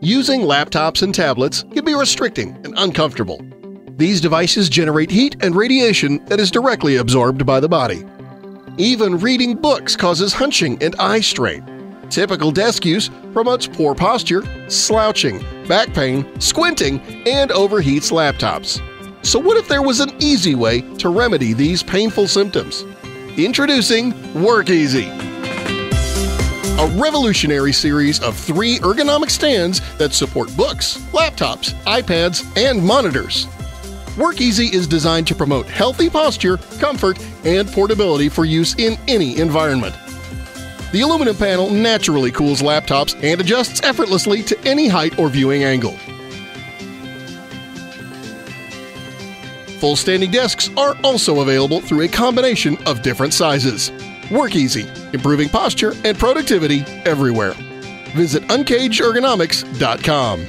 Using laptops and tablets can be restricting and uncomfortable. These devices generate heat and radiation that is directly absorbed by the body. Even reading books causes hunching and eye strain. Typical desk use promotes poor posture, slouching, back pain, squinting, and overheats laptops. So what if there was an easy way to remedy these painful symptoms? Introducing WorkEZ, a revolutionary series of three ergonomic stands that support books, laptops, iPads, and monitors. WorkEZ is designed to promote healthy posture, comfort, and portability for use in any environment. The aluminum panel naturally cools laptops and adjusts effortlessly to any height or viewing angle. Full standing desks are also available through a combination of different sizes. WorkEZ, improving posture and productivity everywhere. Visit uncagedergonomics.com.